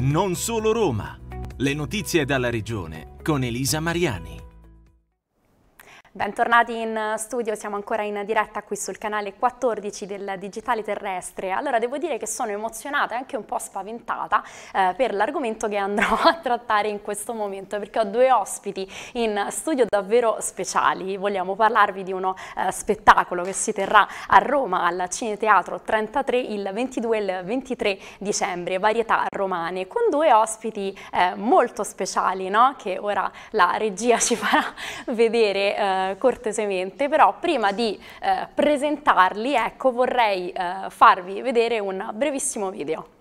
Non solo Roma. Le notizie dalla regione con Elisa Mariani. Bentornati in studio, siamo ancora in diretta qui sul canale 14 del Digitale Terrestre. Allora devo dire che sono emozionata e anche un po' spaventata eh, per l'argomento che andrò a trattare in questo momento perché ho due ospiti in studio davvero speciali. Vogliamo parlarvi di uno eh, spettacolo che si terrà a Roma al Cineteatro 33 il 22 e il 23 dicembre, Varietà Romane, con due ospiti eh, molto speciali no? che ora la regia ci farà vedere cortesemente, però prima di eh, presentarli ecco, vorrei eh, farvi vedere un brevissimo video.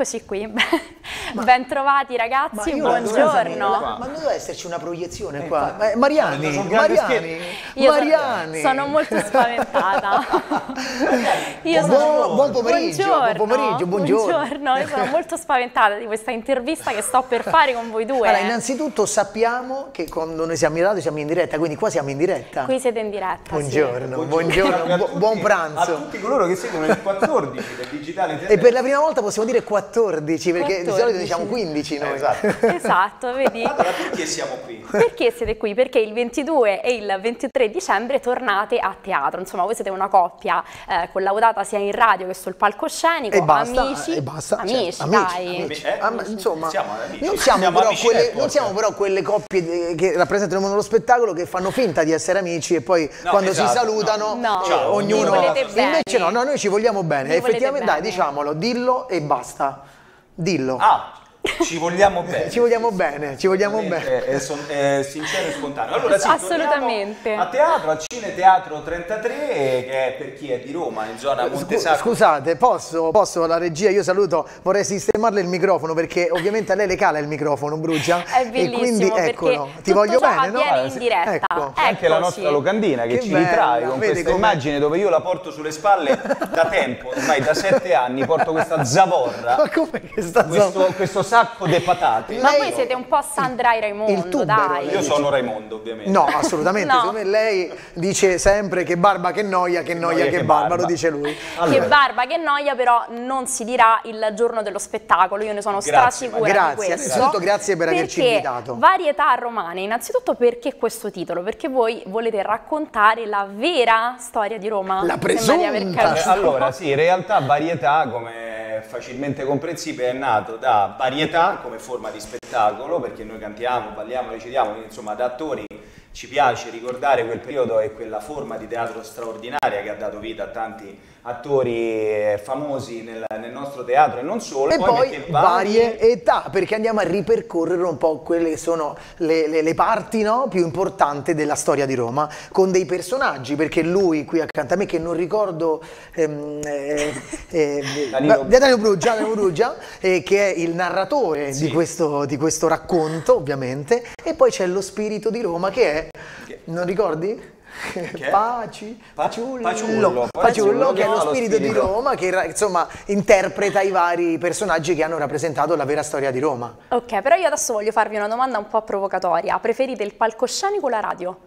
Eccoci qui, ma, ben trovati ragazzi, buongiorno. Ma, ma doveva esserci una proiezione qua? Eh, Mariani, Mariani, Io Mariani. Sono, sono molto spaventata. Io buon, sono, buon pomeriggio, buon pomeriggio, buongiorno. buongiorno. Io sono molto spaventata di questa intervista che sto per fare con voi due. Allora, innanzitutto sappiamo che quando noi siamo in radio siamo in diretta, quindi qua siamo in diretta. Qui siete in diretta, Buongiorno, sì. buongiorno, bu buon pranzo. A tutti coloro che seguono il 14 del digitale E per la prima volta possiamo dire 14, perché 14. di solito diciamo 15 noi. Eh, esatto. esatto, vedi? Allora perché siamo qui? Perché siete qui? Perché il 22 e il 23 dicembre tornate a teatro, insomma voi siete una coppia eh, collaudata sia in radio che sul palcoscenico, e basta, amici, e basta, amici, certo, dai. Amici, eh, amici. insomma, siamo amici. Non, siamo siamo però amici quelle, non siamo però quelle coppie che rappresentano il mondo dello spettacolo che fanno finta di essere amici e poi no, quando esatto, si salutano no. eh, ognuno... Invece no, no, noi ci vogliamo bene, Mi effettivamente dai, diciamolo, dillo e basta. Dillo. Ah, ci vogliamo bene. Ci vogliamo bene, ci vogliamo bene. È, son- è sincero e spontaneo. Allora sì, Assolutamente. A teatro, al Cine Teatro 33, che è per chi è di Roma, in zona Montesacro. Scusate, posso, posso la regia, io saluto, vorrei sistemarle il microfono perché ovviamente a lei le cala il microfono, Brucia. È bellissimo e quindi eccolo, ti voglio bene, no? in diretta. Ecco. Anche la nostra locandina che, Che ci bella, ritrae con vedi questa com'è? immagine dove io la porto sulle spalle da tempo, ormai da sette anni, porto questa zavorra, Ma com'è che sta questo, questo sacco di patate. Ma Lei- voi siete un po' Sandra e Raimondo, tubero, dai. Io sono Raimondo, ovviamente. No, assolutamente, No. secondo me lei dice sempre che barba, che noia, che noia, che, barba, lo dice lui. Che barba, che noia, però non si dirà il giorno dello spettacolo, io ne sono Grazie, strasicura Grazie, di questo. innanzitutto grazie per averci Perché invitato. Varietà romane, innanzitutto perché questo titolo? Perché voi volete raccontare la vera storia di Roma? La presunta. Allora, sì, in realtà varietà, come facilmente comprensibile, è nato da varietà come forma di spettacolo, perché noi cantiamo, balliamo, recitiamo, insomma da attori ci piace ricordare quel periodo e quella forma di teatro straordinaria che ha dato vita a tanti attori eh, famosi nel, nel nostro teatro e non solo. E poi perché varie età, perché andiamo a ripercorrere un po' quelle che sono le, le- le parti no, più importanti della storia di Roma, con dei personaggi, perché lui qui accanto a me, che non ricordo, ehm, eh, eh, Danilo- Danilo Bruggia, Danilo Bruggia, eh, che è il narratore Sì. di, questo, di questo racconto, ovviamente, e poi c'è lo spirito di Roma che è, non ricordi? È? Paci, Pa- Paciullo, Paciullo, Paciullo, che è lo lo spirito di spirito. Roma, che insomma interpreta i vari personaggi che hanno rappresentato la vera storia di Roma. Ok, però io adesso voglio farvi una domanda un po' provocatoria. Preferite il palcoscenico o la radio?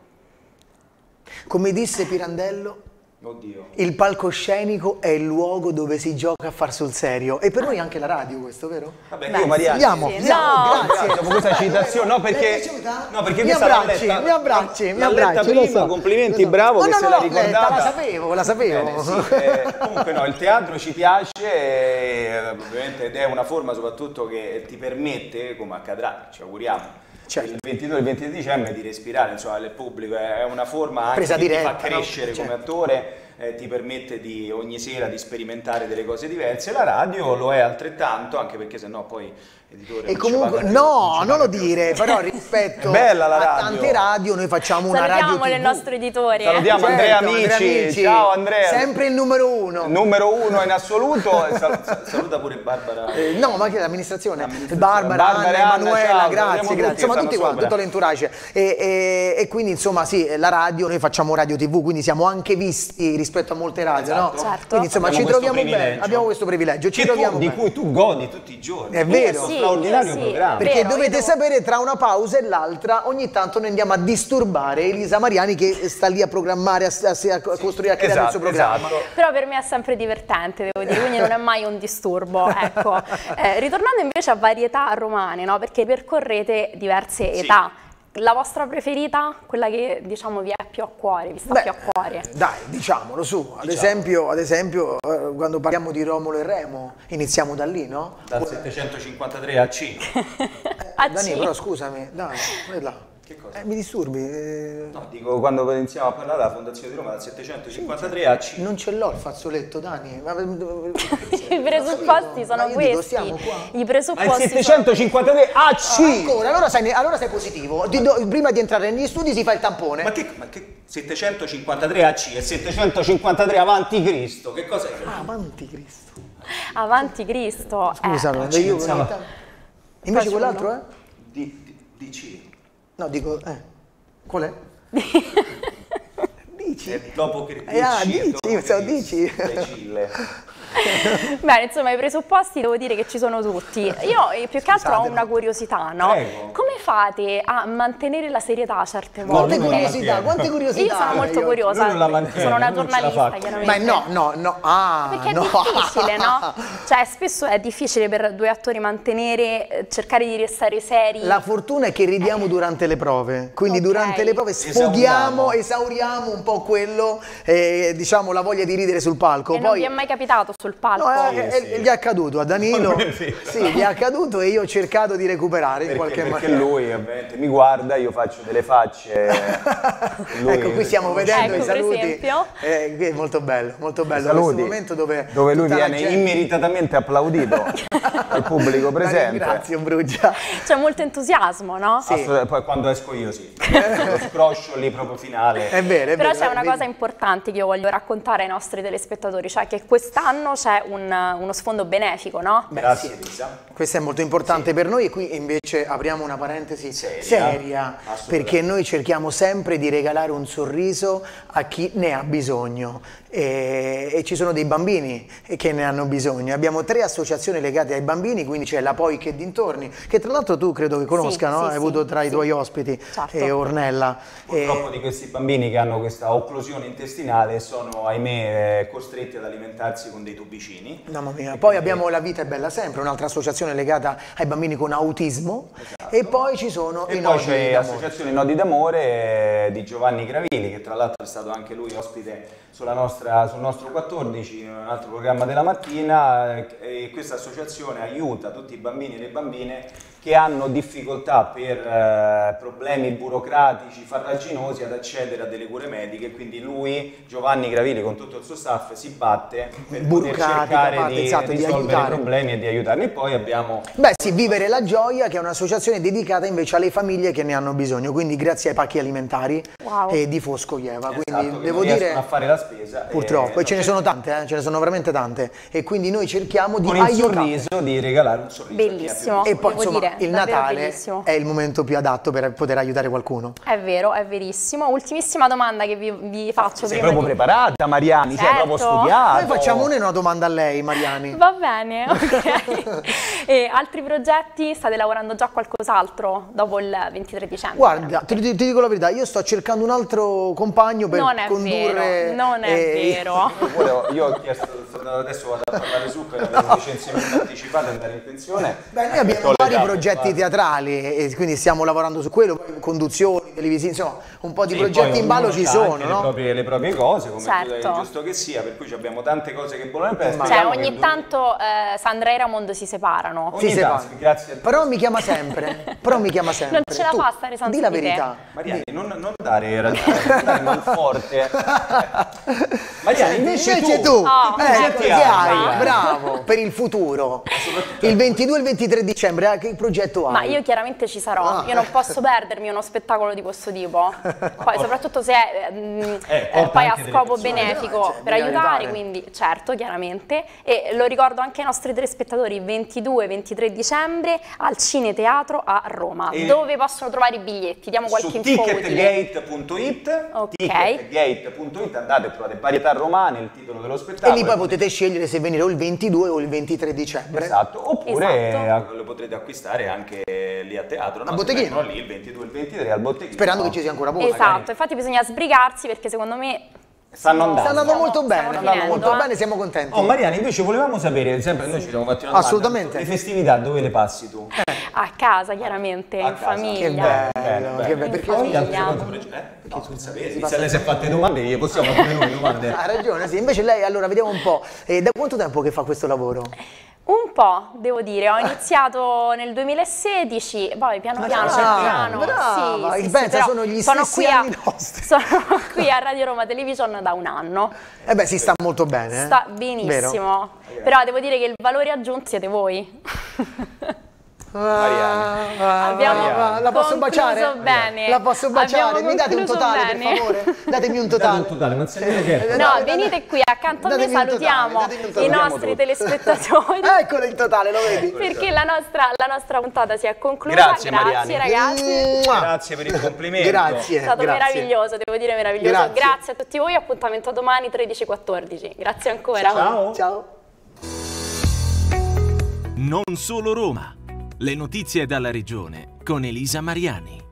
Come disse Pirandello, Oddio. il palcoscenico è il luogo dove si gioca a far sul serio. E per noi anche la radio questo, vero? Vabbè, Beh, io Mariani. Andiamo, sì. andiamo, No. grazie. Dopo questa citazione, no perché, no, perché mi abbracci, letta- mi abbracci, mi abbracci, prima, so. complimenti, bravo Oh, che no, se no, l'ha no, ricordata. La sapevo, la sapevo. Bene, sì, eh, comunque no, il teatro ci piace, eh, ovviamente ed è una forma soprattutto che ti permette, come accadrà, ci auguriamo, Certo. il 22 e il 23 dicembre di respirare insomma, nel pubblico, è una forma anche Presa che ti diretta, fa crescere no? come Certo. attore, eh, ti permette di ogni sera di sperimentare delle cose diverse, la radio lo è altrettanto, anche perché sennò poi Editore, E comunque, paga no, non lo più. dire, però rispetto bella la a radio. tante radio noi facciamo una radio Salutiamo il nostro editore. Salutiamo Andrea Certo, Amici. Ciao, Andrea. Sempre il numero uno. Numero uno in assoluto. Sal- sal- saluta pure Barbara. Eh, no, ma che l'amministrazione? Barbara, Barbara Anna, Emanuela, ciao, grazie, grazie. tutti Insomma, tutti sopra. tutto l'entourage. E, e- e quindi, insomma, sì, la radio, noi facciamo radio TV, quindi siamo anche visti rispetto a molte radio, no? Esatto. Certo. Quindi, insomma, Abbiamo ci troviamo bene, abbiamo questo privilegio, ci Che tu- troviamo di cui tu godi tutti i giorni. È vero. Sì, straordinario io sì. programma. Perché Vero, dovete devo- sapere, tra una pausa e l'altra, ogni tanto noi andiamo a disturbare Elisa Mariani che sta lì a programmare, a, a- a costruire, a creare il suo Esatto, programma. esatto. Però per me è sempre divertente, devo dire, quindi non è mai un disturbo. Ecco. Eh, ritornando invece a varietà romane, no? perché percorrete diverse età. La vostra preferita? Quella che diciamo vi è più a cuore, vi sta Beh, più a cuore. Dai, diciamolo su. Ad Diciamo. esempio, ad esempio eh, quando parliamo di Romolo e Remo, iniziamo da lì, no? Dal 753 a C. A Dani, C. però scusami, dai, vai là. Che cosa? Eh, mi disturbi. eh, No, dico quando iniziamo a parlare della Fondazione di Roma dal 753 a C. non ce l'ho il fazzoletto, Dani. Ma- I presupposti sono Ma io dico, questi. stiamo qua. I Ma il presupposti sono... 753 a C. Ancora, allora sei, allora sei positivo. Ti do- prima di entrare negli studi si fa il tampone. Ma che, ma che 753 a C e 753 avanti Cristo? Che cos'è? Ah, avanti Cristo. Avanti Cristo. Scusa, eh. io pensavo. Invece quell'altro uno. è? Di, di, di C. No, dico, eh. Qual è? Dici. E dopo che Eh, ah, dici, dopo dici. Bene, insomma, i presupposti devo dire che ci sono tutti. Io eh, più che altro ho Scusate, una ma- curiosità, no? Prego. Come fate a mantenere la serietà certe Quante volte? non la curiosità, quante curiosità. Io sono molto io- curiosa. non mantiene, sono una non giornalista, chiaramente. Ma no, no, no. Ah, Perché è no. difficile, no? Cioè, spesso è difficile per due attori mantenere, eh, cercare di restare seri. La fortuna è che ridiamo durante le prove, quindi Ok. durante le prove sfoghiamo, esauriamo un po' quello, eh, diciamo, la voglia di ridere sul palco. e non Poi, vi è mai capitato sul palco? No, eh, Sì, sì. gli è accaduto a Danilo, sì, gli è accaduto e io ho cercato di recuperare in Perché, qualche perché maniera. lui ovviamente mi guarda, io faccio delle facce. lui- ecco, qui stiamo vedendo Ecco, i saluti. esempio. Eh, è molto bello, molto bello. Saluti, Questo momento dove, dove lui viene gente- immeritatamente applaudito dal pubblico presente. Grazie, Brugia. C'è molto entusiasmo, no? Sì. Poi quando esco io sì, lo scroscio lì proprio finale. È vero, è Però vero. c'è una cosa importante che io voglio raccontare ai nostri telespettatori, cioè che quest'anno c'è un- uno sfondo benefico, no? Grazie Elisa. Questo è molto importante per noi e qui invece apriamo una parentesi Seria. seria, perché noi cerchiamo sempre di regalare un sorriso a chi ne ha bisogno e, e ci sono dei bambini che ne hanno bisogno. Abbiamo tre associazioni legate ai bambini, quindi c'è la Poi che dintorni, che tra l'altro tu credo che conosca, Sì, no? sì, Hai sì, avuto tra i sì. tuoi ospiti Certo. e Ornella. E- Purtroppo di questi bambini che hanno questa occlusione intestinale sono, ahimè, eh, costretti ad alimentarsi con dei tubicini. Mamma mia, poi abbiamo La Vita è Bella Sempre, un'altra associazione legata ai bambini con autismo. E poi ci sono E i poi c'è l'Associazione Nodi d'Amore di Giovanni Gravili, che tra l'altro è stato anche lui ospite sulla nostra- sul nostro 14, in un altro programma della mattina, eh, e questa associazione aiuta tutti i bambini e le bambine che hanno difficoltà per eh, problemi burocratici, farraginosi ad accedere a delle cure mediche, quindi lui, Giovanni Gravili, con tutto il suo staff, si batte per poter cercare parte, di esatto, risolvere i problemi e di aiutarli. E poi abbiamo Beh sì, Vivere la Gioia che è un'associazione dedicata invece alle famiglie che ne hanno bisogno, quindi grazie ai pacchi alimentari Wow. e di Foscoieva, quindi Esatto, che devo non dire a fare la spesa. purtroppo, e ce ne sono tante, eh, ce ne sono veramente tante e quindi noi cerchiamo di con il aiutare. sorriso di regalare un sorriso. Bellissimo. E poi insomma dire, il Natale è il momento più adatto per poter aiutare qualcuno. È vero, è verissimo. Ultimissima domanda che vi, vi faccio Sei prima proprio di... preparata, Mariani, sei Certo. proprio studiato. Noi facciamo una, una domanda a lei, Mariani. Va bene, ok. e altri progetti? State lavorando già a qualcos'altro dopo il 23 dicembre? Guarda, ti, ti- ti dico la verità, io sto cercando un altro compagno per non è condurre... vero, non è vero. Io ho chiesto, adesso vado a parlare su per avere un licenziamento anticipato e andare in pensione. Beh, noi abbiamo ho vari progetti fatte. teatrali e quindi stiamo lavorando su quello, poi conduzioni, televisivi, insomma, un po' di Sì, progetti in ballo ci sono, no? Le proprie, le proprie cose, come Certo. è giusto che sia, per cui abbiamo tante cose che vogliamo fare. Cioè, ogni tanto eh, Sandra e Ramondo si separano. Ogni Sì, tanto, separa. grazie a te. Però mi chiama sempre, però mi chiama sempre. Non ce la Tu, fa stare senza Di la verità. Mariani, non, non dare ragione, non dare manforte. Mariani, invece, Invece tu, tu, Oh, eh, ecco, che che hai? Bravo, per il futuro. Il 22 e il 23 dicembre, eh, che progetto hai? Ma io chiaramente ci sarò, Ah. io non posso perdermi uno spettacolo di questo tipo, poi soprattutto se è, mm, Eh, eh, poi a scopo benefico No, cioè, per aiutare, aiutare. quindi certo, chiaramente, e lo ricordo anche ai nostri telespettatori, 22 e 23 dicembre al Cineteatro a Roma, E- dove possono trovare i biglietti, diamo qualche su info ticketgate.it Ok. ticketgate.it andate e trovate varietà romane il titolo dello E spettacolo lì poi potete scegliere se venire o il 22 o il 23 dicembre. esatto oppure Esatto. eh, lo potrete acquistare anche lì a teatro no? A Se Botteghino. lì il 22 e il 23 al botteghino Sperando che ci sia ancora posto. Esatto, infatti bisogna sbrigarsi perché secondo me stanno andando Sta andando molto bene, stiamo andando molto eh. bene, siamo contenti. Oh Mariani, invece volevamo sapere, sempre noi ci siamo fatti una domanda, Assolutamente. le festività dove le passi tu? A casa chiaramente, A in casa. famiglia. Che bello, bene. che bello, perché famiglia. secondo progetto- eh? Perché tu sapere, se lei si è fatte domande, gli possiamo fare noi domande. Ha ragione, sì. Invece lei, allora, vediamo un po'. eh, da quanto tempo che fa questo lavoro? Un po', devo dire, ho iniziato nel 2016, poi piano piano, brava, piano piano, brava, sì, sì, pensa, sì, sono gli sono stessi qui a, anni nostri. Sono qui a Radio Roma Television da un anno, Eh beh, si sta molto bene. eh? sta Vero? benissimo, però devo dire che il valore aggiunto siete voi. Ah, ah, Abbiamo la posso baciare? bene. La posso baciare? Abbiamo Mi date un totale, bene. per favore? Datemi un totale. totale, non che No, dai, venite qui accanto a me, un totale, salutiamo un i totale. nostri telespettatori. Eccolo il totale, lo vedi? Perché la nostra, la nostra puntata si è conclusa. Grazie, Mariani. ragazzi. Mua. Grazie per il complimento. Grazie. È stato grazie. meraviglioso, devo dire meraviglioso. Grazie. Grazie. a tutti voi, appuntamento domani 13.14. Grazie ancora. Ciao. Ciao. Non solo Roma. Le notizie dalla regione con Elisa Mariani.